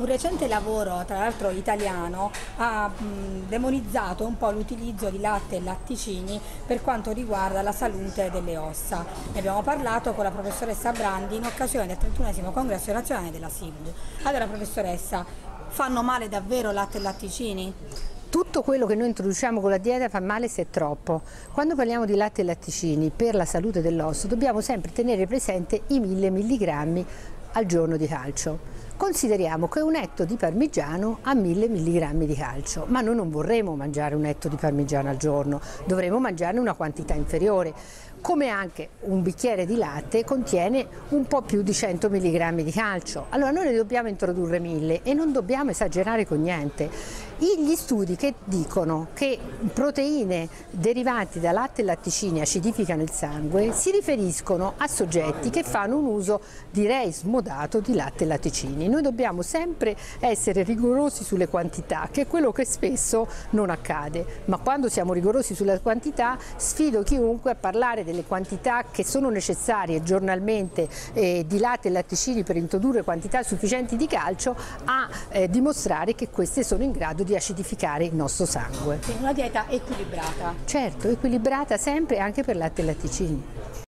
Un recente lavoro, tra l'altro italiano, ha demonizzato un po' l'utilizzo di latte e latticini per quanto riguarda la salute delle ossa. Ne abbiamo parlato con la professoressa Brandi in occasione del 31 congresso nazionale della SIVD. Allora professoressa, fanno male davvero latte e latticini? Tutto quello che noi introduciamo con la dieta fa male se è troppo. Quando parliamo di latte e latticini per la salute dell'osso dobbiamo sempre tenere presente i 1000 mg al giorno di calcio. Consideriamo che un etto di parmigiano ha 1000 mg di calcio, ma noi non vorremmo mangiare un etto di parmigiano al giorno, dovremmo mangiarne una quantità inferiore. Come anche un bicchiere di latte contiene un po' più di 100 mg di calcio. Allora noi ne dobbiamo introdurre 1000 e non dobbiamo esagerare con niente. Gli studi che dicono che proteine derivate da latte e latticini acidificano il sangue si riferiscono a soggetti che fanno un uso direi smodato di latte e latticini. Noi dobbiamo sempre essere rigorosi sulle quantità, che è quello che spesso non accade, ma quando siamo rigorosi sulle quantità sfido chiunque a parlare delle quantità che sono necessarie giornalmente eh, di latte e latticini per introdurre quantità sufficienti di calcio a eh, dimostrare che queste sono in grado di di acidificare il nostro sangue. Una dieta equilibrata. Certo, equilibrata sempre anche per latte e latticini.